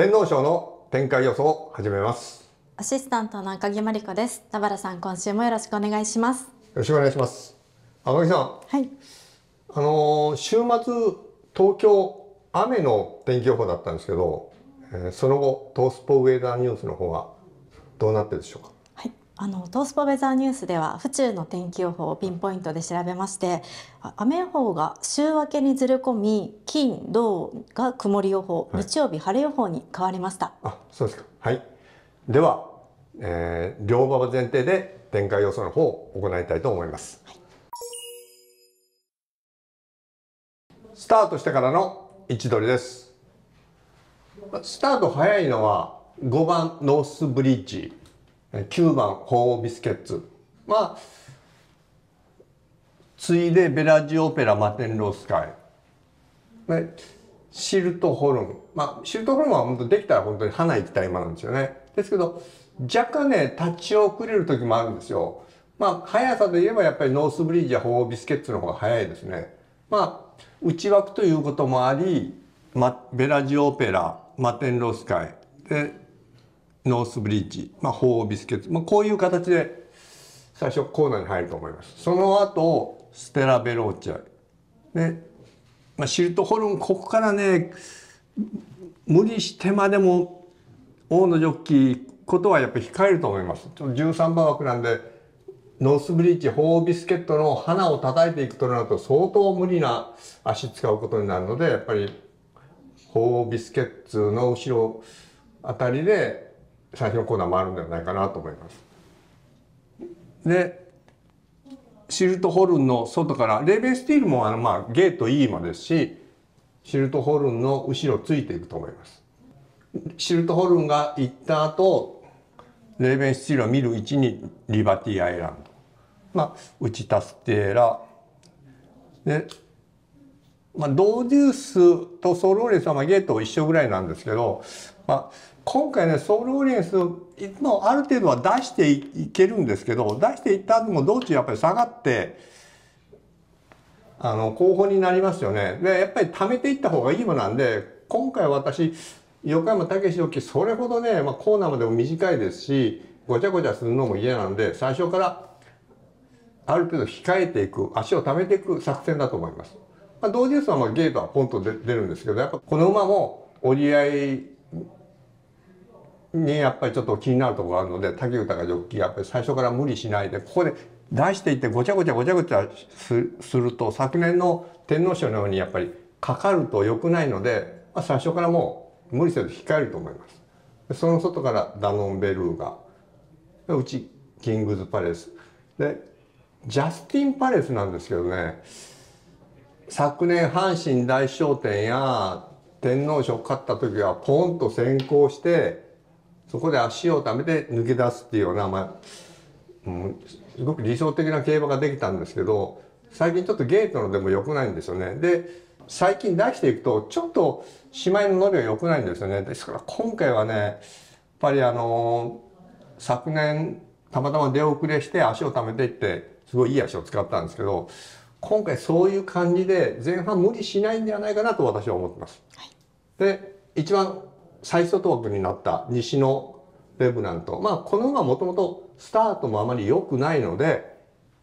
天皇賞の展開予想を始めます。アシスタントの赤木真理子です。田原さん今週もよろしくお願いします。よろしくお願いします。赤木さん。はい。あの週末東京雨の天気予報だったんですけど、えー、その後トースポウェザーニュースの方はどうなってるでしょうか？はいあのトースポウェザーニュースでは府中の天気予報をピンポイントで調べまして雨予報が週明けにずれ込み金土が曇り予報、はい、日曜日晴れ予報に変わりました。あそうですか。はい。では、えー、両馬場前提で展開予想の方を行いたいと思います、はい、スタートしてからの位置取りです。スタート早いのは5番ノースブリッジ9番ホービスケッツ。まあ次いでベラジオペラマテンロースカイでシルトホルン。まあシルトホルンは本当できたら本当に花行きたい馬なんですよね。ですけど若干ね立ち遅れる時もあるんですよ。まあ速さで言えばやっぱりノースブリッジやホービスケッツの方が速いですね。まあ内枠ということもあり、ま、ベラジオペラマテンロースカイでノースブリッジ、まあ、ホービスケッツ、まあ、こういう形で最初コーナーに入ると思います。その後、ステラ・ベローチェ。で、まあ、シルトホルン、ここからね、無理してまでも大野ジョッキーことはやっぱり控えると思います。ちょっと13番枠なんで、ノースブリッジ、ホービスケットの花を叩いていくとなると相当無理な足使うことになるので、やっぱりホービスケッツの後ろあたりで最初のコーナーもあるんではないかなと思います。でシルトホルンの外からレーベンスティールもあのまあゲート E もですしシルトホルンの後ろついていくと思います。シルトホルンが行った後レーベンスティールを見る位置にリバティアイランド、まあ、ウチタステーラで、まあ、ドーデュースとソローレンスはゲート一緒ぐらいなんですけど、まあ、今回ねソウルオリエンスのある程度は出していけるんですけど出していった後も道中やっぱり下がってあの候補になりますよねでやっぱり貯めていった方がいいものなんで今回私横山武史沖それほどね、まあ、コーナーまでも短いですしごちゃごちゃするのも嫌なんで最初からある程度控えていく足を溜めていく作戦だと思います。まあ、同時ですはまあゲートはポンと出るんですけどやっぱこの馬も折り合いにやっぱりちょっと気になるところがあるので竹豊がジョッキーやっぱり最初から無理しないでここで出していってごちゃごちゃごちゃごちゃすると昨年の天皇賞のようにやっぱりかかると良くないので、まあ、最初からもう無理せず控えると思います。その外からダノンベルーガうちキングズパレスでジャスティンパレスなんですけどね昨年阪神大商店や天皇賞勝った時はポンと先行してそこで足をためて抜け出すっていうような、まあ、うん、すごく理想的な競馬ができたんですけど最近ちょっとゲートのでも良くないんですよね。で最近出していくとちょっとしまいの伸びが良くないんですよね。ですから今回はねやっぱりあの昨年たまたま出遅れして足をためていってすごいいい足を使ったんですけど今回そういう感じで前半無理しないんではないかなと私は思ってます。はい、で一番最外枠になった西のレブナント。まあ、この馬はもともとスタートもあまり良くないので、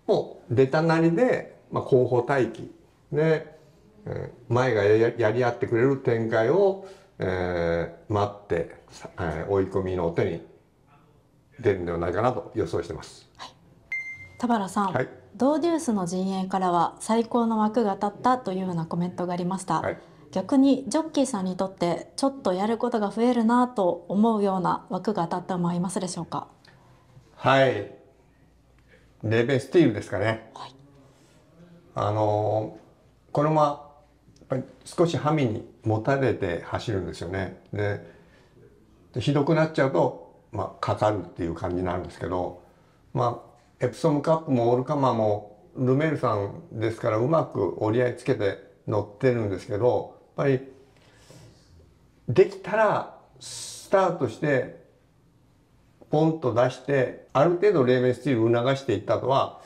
もう出たなりで、まあ、後方待機で、えー、前がやり合ってくれる展開を、えー、待って、えー、追い込みの手に出るんではないかなと予想してます。はい、田原さん、はい、ドーデュースの陣営からは最高の枠が立ったというようなコメントがありました。はい逆にジョッキーさんにとってちょっとやることが増えるなと思うような枠が当たった馬いますでしょうか？はい。レベスティールですかね、はい、あのこの馬やっぱり少しハミに持たれて走るんですよね。でひどくなっちゃうと、まあ、かかるっていう感じになるんですけどまあエプソムカップもオールカマーもルメールさんですからうまく折り合いつけて乗ってるんですけどぱりできたらスタートしてポンと出してある程度冷麺スチールを促していった後は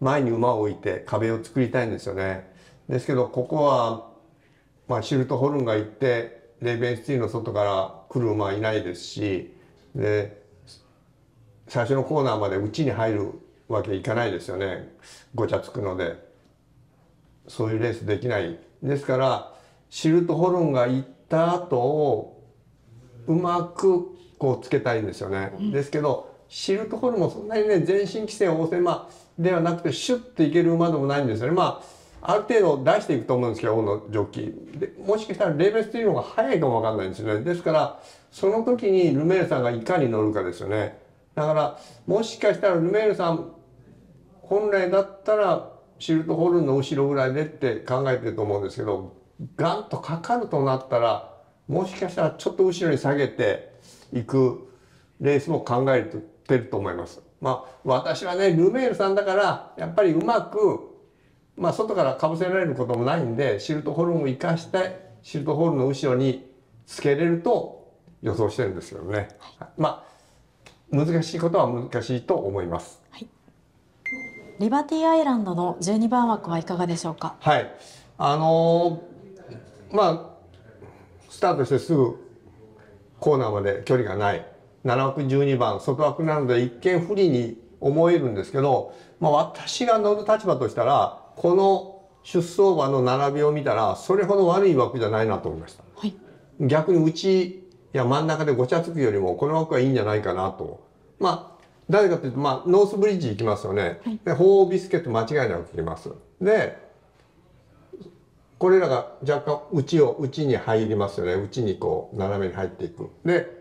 前に馬を置いて壁を作りたいんですよね。ですけどここは、まあ、シルトホルンが行ってレーベンスチールの外から来る馬はいないですしで最初のコーナーまで内に入るわけいかないですよね。ごちゃつくので。そういうレースできない。ですからシルトホルンが行った後をうまくこうつけたいんですよね、うん、ですけどシルトホルンもそんなにね全身規制応戦馬ではなくてシュッていける馬でもないんですよね。まあある程度出していくと思うんですけど大野ジョッキー。でもしかしたらレーベルスティールの方が早いかもわかんないんですよね。ですからその時にルメールさんがいかに乗るかですよね。だからもしかしたらルメールさん本来だったらシルトホルンの後ろぐらいでって考えてると思うんですけどガンとかかるとなったらもしかしたらちょっと後ろに下げていくレースも考えてると思います。まあ私はねルメールさんだからやっぱりうまくまあ、外からかぶせられることもないんでシルトホルンを生かしてシルトホルンの後ろにつけれると予想してるんですよね。はい、まあ難しいことは難しいと思います。はい、リバティアイランドの12番枠はいかがでしょうか？はい、あのー、まあスタートしてすぐコーナーまで距離がない。7枠12番。外枠なので一見不利に思えるんですけど、まあ、私が乗る立場としたらこの出走馬の並びを見たらそれほど悪い枠じゃないなと思いました、はい、逆に内や真ん中でごちゃつくよりもこの枠はいいんじゃないかなと。まあ誰かというと、まあ、ノースブリッジ行きますよね、はい、でホービスケット間違いなく行きます。でこれらが若干内を内に入りますよね内にこう斜めに入っていくで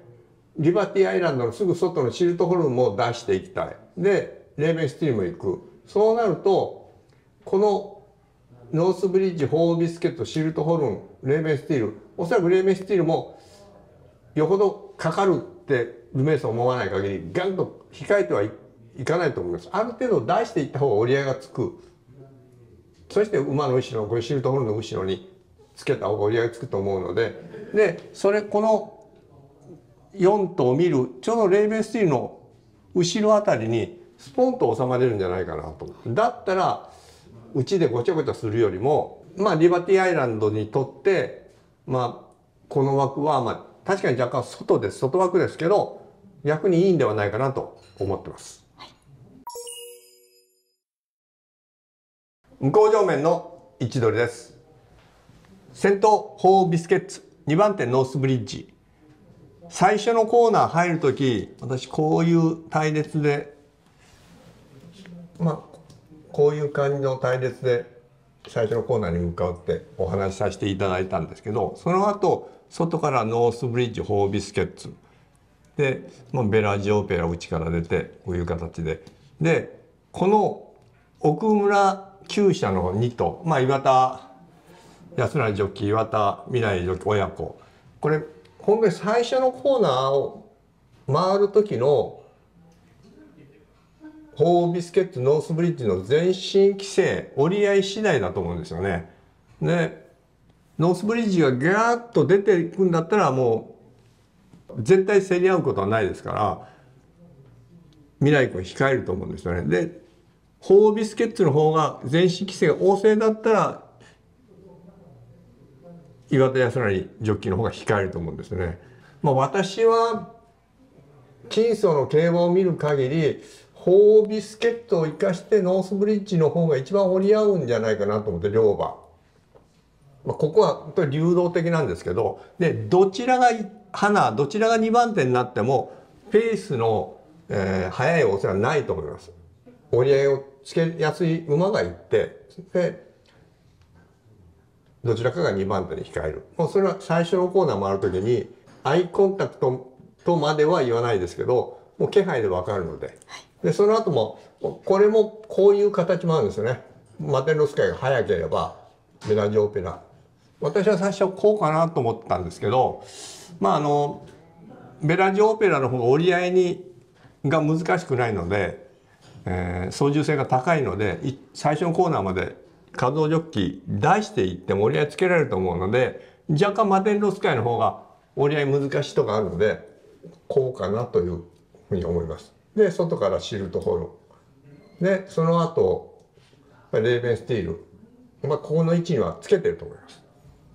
リバティアイランドのすぐ外のシルトホルンも出していきたいでレーベンスティーも行くそうなるとこのノースブリッジ、ホービスケット、シルトホルン、レーメンスティール、おそらくレーメンスティールもよほどかかるってルメース思わない限り、ガンと控えてはいかないと思います。ある程度出していった方が折り合いがつく。そして馬の後ろ、これシルトホルンの後ろにつけた方が折り合いつくと思うので、で、それ、この4頭を見る、ちょうどレーベンスティールの後ろあたりにスポンと収まれるんじゃないかなと。だったら、うちでごちゃごちゃするよりも、まあ、リバティアイランドにとって、まあ、この枠は、まあ、確かに若干外です。外枠ですけど、逆にいいんではないかなと思ってます。向上面の位置取りです。先頭、ホービスケッツ。2番手、ノースブリッジ。最初のコーナー入るとき、私こういう隊列で、まあ、こういう感じの隊列で最初のコーナーに向かってお話しさせていただいたんですけどその後外からノースブリッジホービスケッツで、まあ、ベラジオペラ内から出てこういう形ででこの奥村厩舎の2頭まあ岩田安成ジョッキー岩田未来ジョッキ親子これ本当に最初のコーナーを回る時のホービスケットノースブリッジの前進規制折り合い次第だと思うんですよね。でノースブリッジがガーッと出ていくんだったらもう絶対競り合うことはないですから未来君控えると思うんですよね。でホービスケッツの方が前進規制が旺盛だったら岩田康成ジョッキーの方が控えると思うんですね。まあ、私は金層の競馬を見る限りホービスケットを生かしてノースブリッジの方が一番折り合うんじゃないかなと思って両馬。まあ、ここは本当に流動的なんですけどでどちらが花どちらが2番手になってもペースの、えー、速いお世話はないと思います。折り合いをつけやすい馬がいってでどちらかが2番手に控えるもうそれは最初のコーナー回る時にアイコンタクトとまでは言わないですけどもう気配で分かるので。はいで、その後も、これもこういう形もあるんですよね。マテンロス会が早ければ、メラジオペラ。私は最初こうかなと思ったんですけど、まああの、ベラジオペラの方が折り合いにが難しくないので、えー、操縦性が高いので最初のコーナーまで稼働ジョッキ出していっても折り合いつけられると思うので若干マテンロス界の方が折り合い難しいとこあるのでこうかなというふうに思います。で外からシルトホル。でその後レーベンスティール、まあ、ここの位置にはつけてると思います。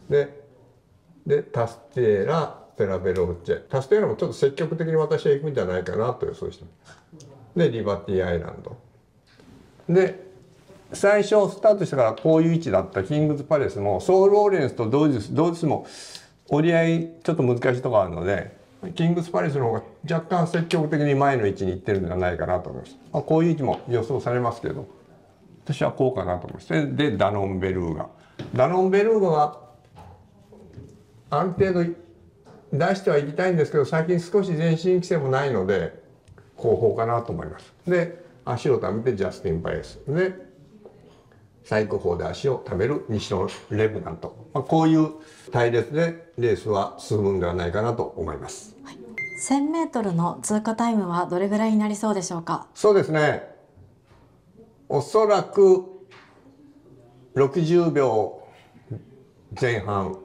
ででタステーラテラベローチェ。タステーラもちょっと積極的に私は行くんじゃないかなと予想してます。でリバティアイランドで最初スタートしてからこういう位置だったキングズパレスもソウルオーレンスと同時同時も折り合いちょっと難しいところあるのでキングスパレスの方が若干積極的に前の位置に行ってるんじゃないかなと思います。まあ、こういう位置も予想されますけど私はこうかなと思います。でダノンベルーガ。ダノンベルーガはある程度出してはいきたいんですけど最近少し前進規制もないので後方かなと思います。で足を貯めてジャスティン・パイス。で最高峰で足を食べる西野レブナント、まあ、こういう隊列でレースは進むんではないかなと思います、はい、1000メートルの通過タイムはどれぐらいになりそうでしょうか？そうですね。おそらく60秒前半。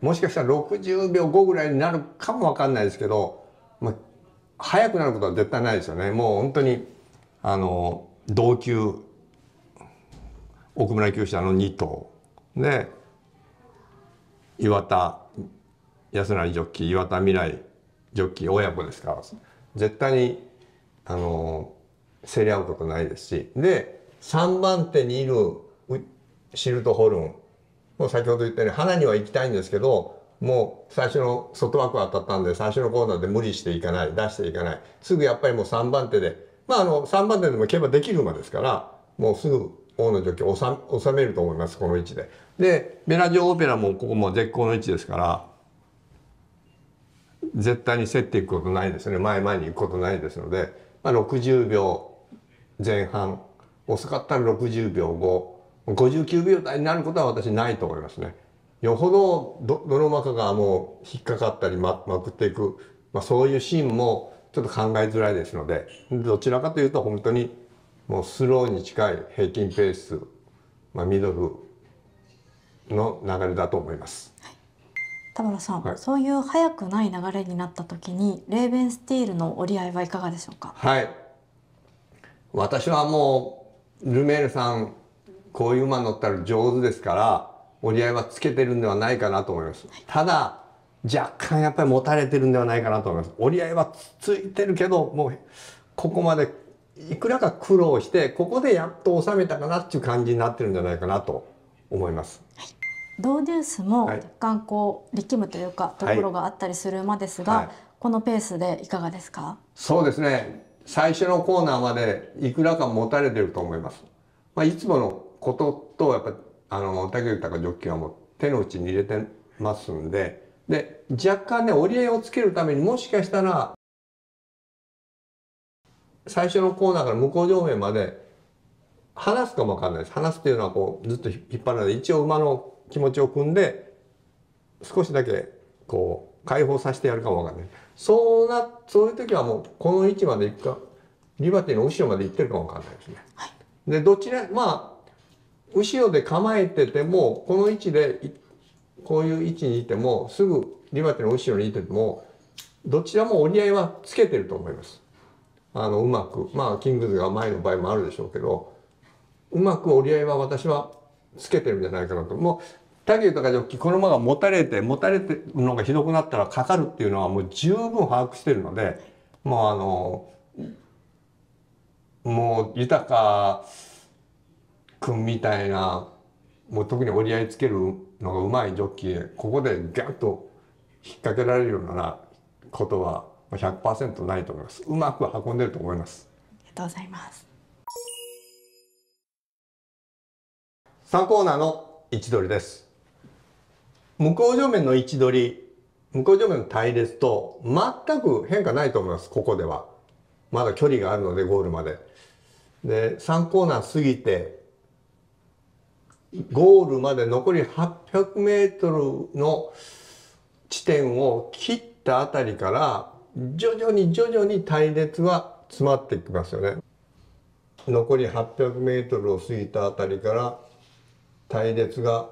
もしかしたら60秒後ぐらいになるかもわかんないですけど、まあ、速くなることは絶対ないですよね。もう本当にあの同級奥村厩舎の2頭で岩田安成ジョッキー岩田未来ジョッキー親子ですから絶対にあの競り合うことないですし。で3番手にいるシルトホルン。もう先ほど言ったように花には行きたいんですけどもう最初の外枠当たったんで最初のコーナーで無理していかない出していかないすぐやっぱりもう3番手でまああの3番手でも競馬できる馬ですからもうすぐ大野ジョッキー収めると思いますこの位置で。でベラジオオペラもここも絶好の位置ですから絶対に競っていくことないですね前々に行くことないですので、まあ、60秒前半遅かったら60秒後59秒台になることは私ないと思いますね。よほどどの馬かがもう引っかかったりままくっていく、まあ、そういうシーンもちょっと考えづらいですのでどちらかというと本当にもうスローに近い平均ペース、まあ、ミドルの流れだと思います。はい、田村さん、はい、そういう速くない流れになった時にレーベンスティールの折り合いはいかがでしょうか？はい。私はもうルメールさんこういう馬乗ったら上手ですから折り合いはつけてるんではないかなと思います。はい、ただ若干やっぱり持たれてるんではないかなと思います。折り合いはついてるけどもうここまでいくらか苦労してここでやっと収めたかなっていう感じになってるんじゃないかなと思います。はい、ドーデュースも若干こう力むというかところがあったりする馬ですが、はいはい、このペースでいかがですか？そうですね最初のコーナーまでいくらか持たれてると思います。まあ、いつものこととやっぱあの竹内隆ジョッキーはもう手の内に入れてますんで。で若干ね折り合いをつけるためにもしかしたら最初のコーナーから向こう上面まで離すかもわかんないです。離すっていうのはこうずっと引っ張るので一応馬の気持ちを組んで少しだけこう解放させてやるかもわかんない。そうなそういう時はもうこの位置まで行くかリバティの後ろまで行ってるかもわかんないですね。はい、でどちらまあ後ろで構えててもこの位置でこういう位置にいてもすぐリバテの後ろにいててもどちらも折り合いはつけてると思います。あのうまくまあキングズが前の場合もあるでしょうけどうまく折り合いは私はつけてるんじゃないかなともう竹豊ジョッキこの馬が持たれて持たれてるのがひどくなったらかかるっていうのはもう十分把握してるのでもうあのもう豊か君みたいなもう特に折り合いつけるのがうまいジョッキーここでガッと引っ掛けられるようなことは100%ないと思います。うまく運んでると思います。ありがとうございます。3コーナーの位置取りです。向こう上面の位置取り、向こう上面の隊列と全く変化ないと思います、ここでは。まだ距離があるので、ゴールまで。で、3コーナー過ぎて、ゴールまで残り800メートルの地点を切ったあたりから徐々に徐々に隊列は詰まっていきますよね。残り 800m を過ぎたあたりから隊列が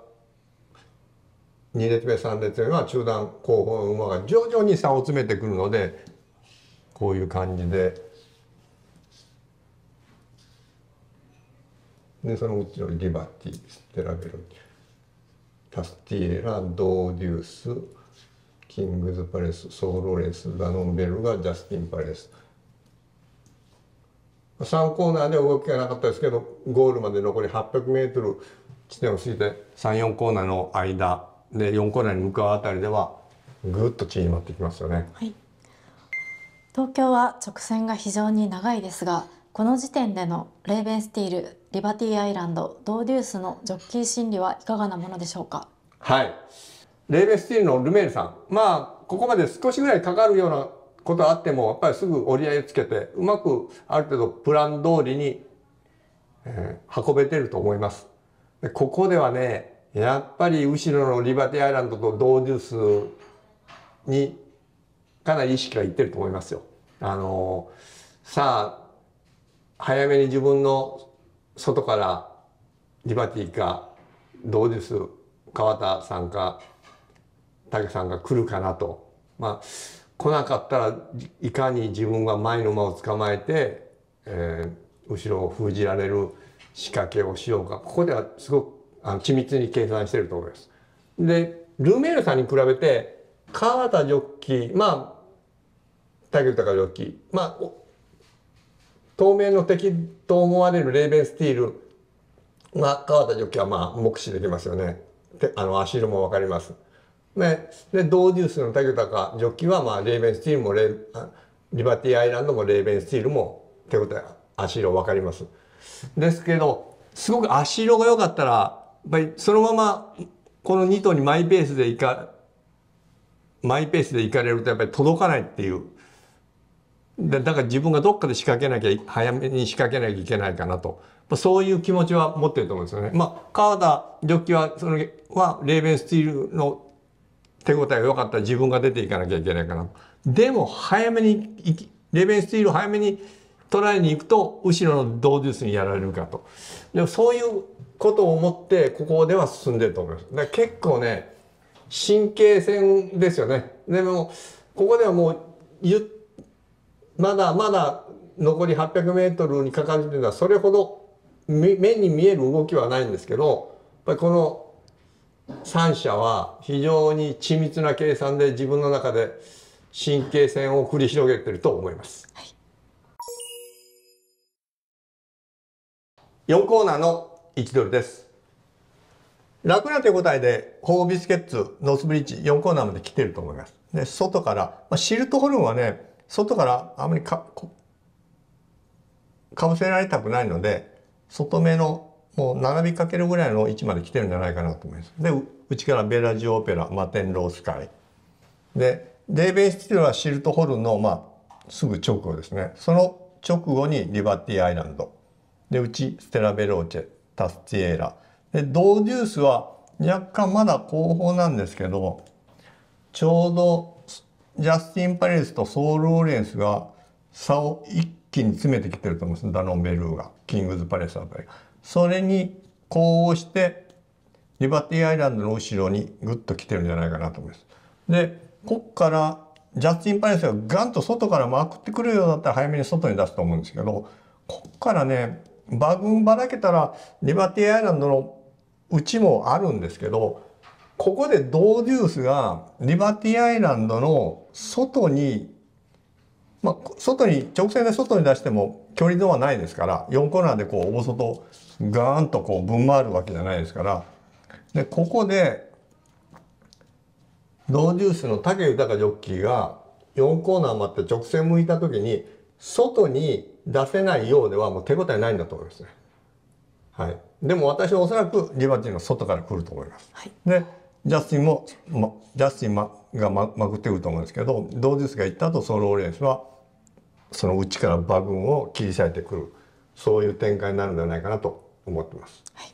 2列目3列目は中段後方の馬が徐々に差を詰めてくるのでこういう感じででそのうちのリバティステラベロ。タスティエラドーデュースキングズパレスソーロレスダノンベルがジャスティンパレス。3コーナーで動きがなかったですけどゴールまで残り 800m 地点を過ぎて34コーナーの間で4コーナーに向かうあたりではぐっと縮まってきますよね、はい、東京は直線が非常に長いですがこの時点でのレーベンスティールリバティアイランドドーデュースのジョッキー心理はいかがなものでしょうか？はい。レーベスティールのルメールさん。まあここまで少しぐらいかかるようなことあってもやっぱりすぐ折り合いをつけてうまくある程度プラン通りに、えー、運べてると思います。でここではねやっぱり後ろのリバティアイランドとドーデュースにかなり意識がいってると思いますよ。あのさあ早めに自分の外からリバティかドーデュース川田さんか武さんが来るかなと。まあ来なかったらいかに自分が前の馬を捕まえて、えー、後ろを封じられる仕掛けをしようかここではすごくあの緻密に計算してると思います。でルメールさんに比べて川田ジョッキーまあ武豊ジョッキーまあ透明の敵と思われるレーベンスティールまあ川田ジョッキーはまあ目視できますよね。であの足色もわかります。ね、でドーデュースの武豊ジョッキーはまあレーベンスティールもレリバティアイランドもレーベンスティールも手応え足色わかります。ですけどすごく足色が良かったらやっぱりそのままこの2頭にマイペースでいかマイペースで行かれるとやっぱり届かないっていうでだから自分がどっかで仕掛けなきゃ早めに仕掛けなきゃいけないかなとまあそういう気持ちは持ってると思うんですよね。まあ川田ジョッキはそのはレーベンスティールの手応えが良かったら自分が出ていかなきゃいけないかな。でも早めにレーベンスティールを早めに捉えに行くと後ろのドーデュースにやられるかと。でもそういうことを思ってここでは進んでると思います。だ結構ね神経戦ですよね。でもここではもうまだまだ残り800メートルにかかるというのはそれほど目に見える動きはないんですけどやっぱりこの3社は非常に緻密な計算で自分の中で神経戦を繰り広げてると思います。はい、4コーナーの1ドルです。楽な手応えでホービスケッツノースブリッジ4コーナーまで来てると思います。で外から、まあ、シルトホルンはね外からあまりかかぶせられたくないので外目のもう並びかけるぐらいの位置まで来てるんじゃないかなと思います。で内からベラジオオペラマテンロースカイ。でデーベンスティルはシルトホルンの、まあ、すぐ直後ですね。その直後にリバティアイランド。で内ステラヴェローチェタスティエーラ。でドーデュースは若干まだ後方なんですけどちょうどジャスティン・パレスとソール・オーレンスが差を一気に詰めてきてると思うんですダノン・ベルーがキングズ・パレスあたりそれに呼応してリバティアイランドの後ろにグッと来てるんじゃないかなと思います。でこっからジャスティン・パレスがガンと外からまくってくるようだったら早めに外に出すと思うんですけどこっからね馬群ばらけたらリバティアイランドのうちもあるんですけどここでドーデュースがリバティアイランドの外にまあ外に直線で外に出しても距離度はないですから4コーナーでこう大外ガーンとこうぶん回るわけじゃないですからでここでドーデュースの武豊ジョッキーが4コーナー待って直線向いた時に外に出せないようではもう手応えないんだと思いますね。はい、でも私はおそらくリバティの外から来ると思います。はい、でジャスティンも、ま、ジャスティンがままくってくると思うんですけどドーデュースが行った後ソローレンスはその内から馬群を切り裂いてくる。そういう展開になるんじゃないかなと思ってます。はい、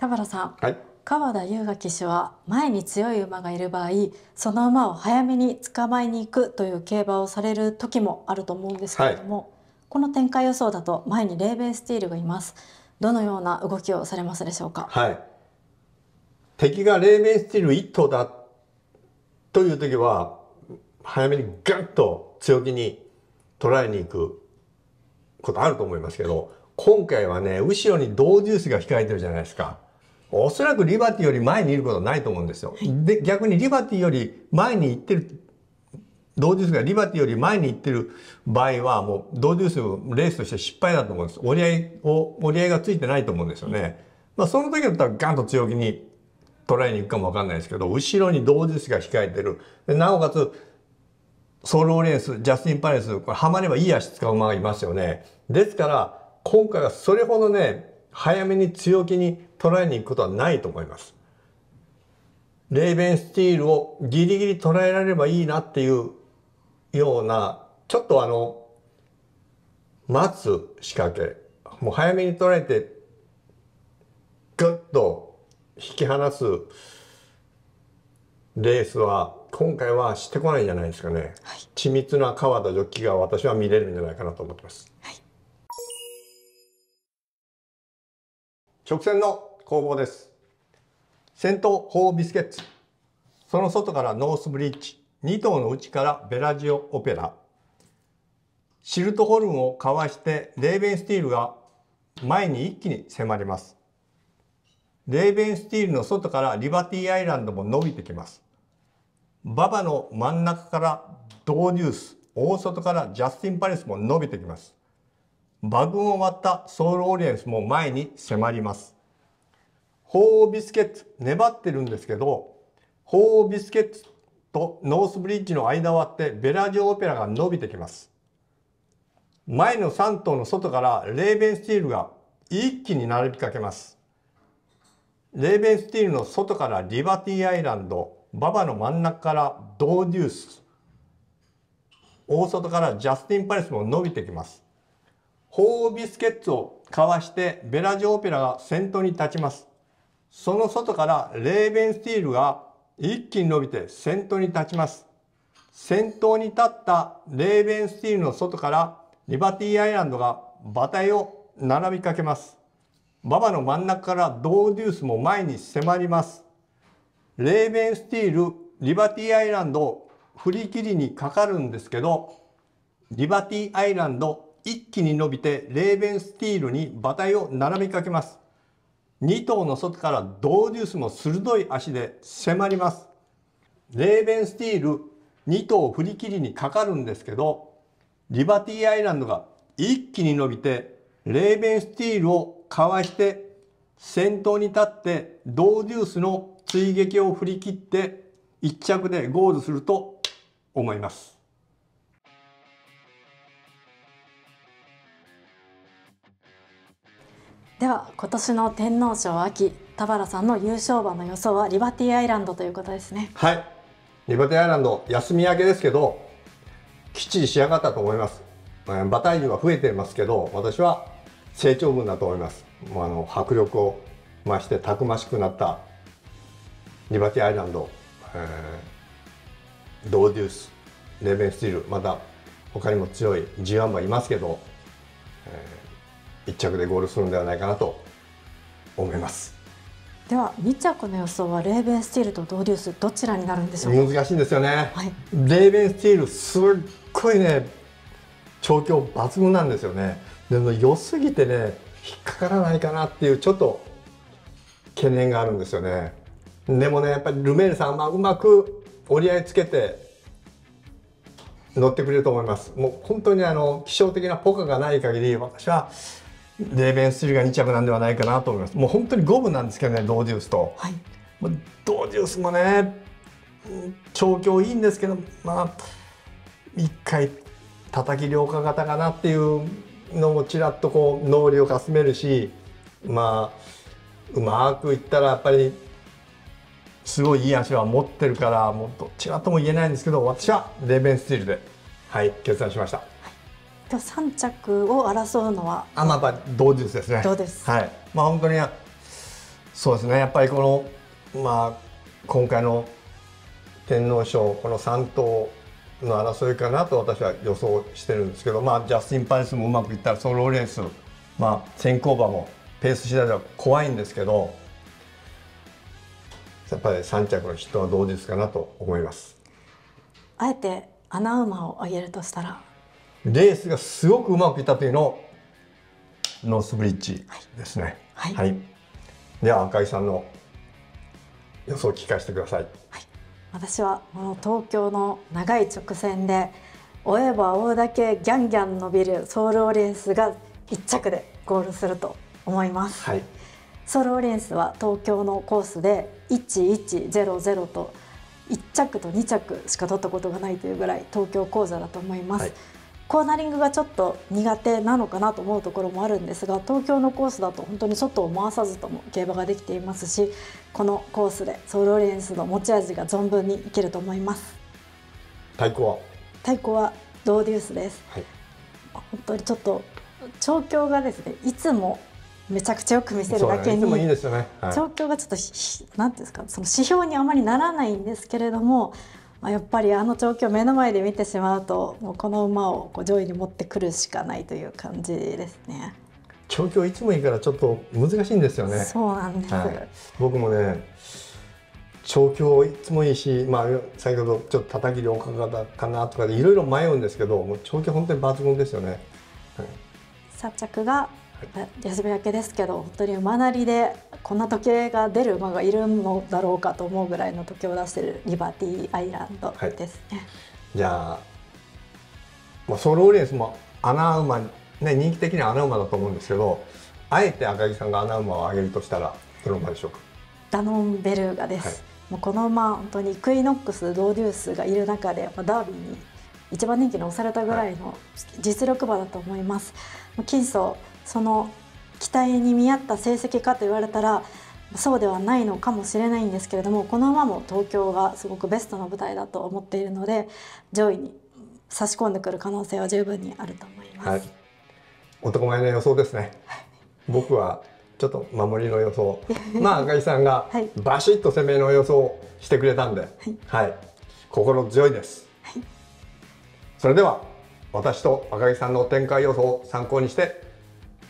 田原さん、はい、川田優雅騎手は前に強い馬がいる場合その馬を早めに捕まえに行くという競馬をされる時もあると思うんですけれども、はい、この展開予想だと前にレーベンスティールがいます。どのような動きをされますでしょうか？はい敵がレーベンスティール1頭だという時は早めにガンと強気に捉えに行くことあると思いますけど今回はね後ろにドーデュースが控えてるじゃないですかおそらくリバティより前にいることはないと思うんですよ。で逆にリバティより前に行ってるドーデュースがリバティより前に行ってる場合はもうドーデュースレースとして失敗だと思うんです。折り合いを折り合いがついてないと思うんですよね。まあその時だったらガンと強気にトライに行くかもわかんないですけど後ろにドーデュースが控えてる。でなおかつソローレンス、ジャスティン・パレス、これハマればいい足使う馬がいますよね。ですから、今回はそれほどね、早めに強気に捉えに行くことはないと思います。レーベンスティールをギリギリ捉えられればいいなっていうような、ちょっとあの、待つ仕掛け、もう早めに捉えて、ぐっと引き離すレースは今回はしてこないんじゃないですかね、はい、緻密な川田ジョッキが私は見れるんじゃないかなと思ってます、はい、直線の攻防です。先頭ホービスケッツ。その外からノースブリッジ。2頭の内からベラジオオペラ。シルトホルンをかわしてレーベンスティールが前に一気に迫りますレーベンスティールの外からリバティアイランドも伸びてきます馬場の真ん中からドーデュース、大外からジャスティン・パレスも伸びてきます。馬群を割ったソウルオリエンスも前に迫ります。ホービスケッツ、粘ってるんですけど、ホービスケッツとノースブリッジの間を割ってベラジオオペラが伸びてきます。前の3頭の外からレーベンスティールが一気に並びかけます。レーベンスティールの外からリバティアイランド、馬場の真ん中からドーデュース。大外からジャスティン・パレスも伸びてきます。ホービスケッツをかわしてベラジオオペラが先頭に立ちます。その外からレーベンスティールが一気に伸びて先頭に立ちます。先頭に立ったレーベンスティールの外からリバティアイランドが馬体を並びかけます。馬場の真ん中からドーデュースも前に迫りますレーベンスティール、リバティアイランドを、振り切りにかかるんですけど、リバティアイランド、一気に伸びて、レーベンスティールに馬体を並びかけます。2頭の外からドーデュースも鋭い足で迫ります。レーベンスティール、2頭振り切りにかかるんですけど、リバティアイランドが一気に伸びて、レーベンスティールをかわして、先頭に立ってドーデュースの追撃を振り切って1着でゴールすると思います。では今年の天皇賞秋田原さんの優勝馬の予想はリバティアイランドということですね。はい。リバティアイランド休み明けですけどきっちり仕上がったと思います。馬体重は増えてますけど私は成長分だと思います。あの迫力を増してたくましくなったリバティアイランド、えー、ドーデュースレーベンスティールまた他にも強い G1 馬いますけど、えー、1着でゴールするんではないかなと思います。では2着の予想はレーベンスティールとドーデュースどちらになるんでしょうか？難しいんですよね、はい、レーベンスティールすっごいね調教抜群なんですよねでも良すぎてね引っかからないかなっていうちょっと懸念があるんですよね。でもねやっぱりルメールさんはうまく折り合いつけて乗ってくれると思います。もう本当にあの気象的なポカがない限り私はレーベンスリーが2着なんではないかなと思います。もう本当に五分なんですけどねドーデュースと、はい、ドーデュースもね調教いいんですけどまあ一回叩き良化型かなっていうのもちらっとこう脳裏をかすめるしまあうまくいったらやっぱりすごいいい足は持ってるからもうどちらとも言えないんですけど私はレーベンスティールではい決断しました。で3着を争うのは？あまあ同日ですね。同です。はい。まあ本当にそうですねやっぱりこのまあ今回の天皇賞この3頭の争いかなと私は予想してるんですけどまあジャスティン・パレスもうまくいったらソローレンスまあ先行馬もペース次第では怖いんですけどやっぱり3着の人は同日かなと思います。あえて穴馬をあげるとしたら？レースがすごくうまくいったというのをノースブリッジですね、はい、はい、では赤井さんの予想を聞かせてください、はい、私はこの東京の長い直線で追えば追うだけギャンギャン伸びるソウルオリエンスが1着でゴールすると思います、はい、ソウルオリエンスは東京のコースで1100と1着と2着しか取ったことがないというぐらい東京講座だと思います、はい、コーナリングがちょっと苦手なのかなと思うところもあるんですが東京のコースだと本当に外を回さずとも競馬ができていますしこのコースでソウルオリエンスの持ち味が存分に生きると思います。太鼓は？太鼓はドーデュースです、はい、本当にちょっと調教がですねいつもめちゃくちゃよく見せるだけに、調教がちょっとなんていうんですかその指標にあまりならないんですけれどもやっぱりあの調教を目の前で見てしまうともうこの馬をこう上位に持ってくるしかないという感じですね。調教いつもいいからちょっと難しいんですよね。そうなんです。はい、僕もね調教いつもいいし、まあ、先ほどちょっと叩き量かかかなとかでいろいろ迷うんですけどもう調教本当に抜群ですよね。はい、殺着が休み明けですけど本当に馬なりでこんな時計が出る馬がいるのだろうかと思うぐらいの時計を出してるリバティアイランドですね。はい、じゃあ、まあ、ソローレンスも穴馬、ね、人気的には穴馬だと思うんですけどあえて赤木さんが穴馬を上げるとしたらどの馬でしょうか？ダノンベルーガです、はい、もうこの馬本当にクイノックスドーデュースがいる中で、まあ、ダービーに一番人気に押されたぐらいの実力馬だと思います。はい、金層その期待に見合った成績かと言われたらそうではないのかもしれないんですけれどもこの馬も東京がすごくベストの舞台だと思っているので上位に差し込んでくる可能性は十分にあると思います。はい、男前の予想ですね。僕はちょっと守りの予想。まあ赤井さんがバシッと攻めの予想してくれたんで、はい、はい、心強いです。はい、それでは私と赤木さんの展開予想を参考にして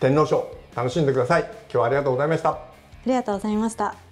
天皇賞楽しんでください。今日はありがとうございました。ありがとうございました。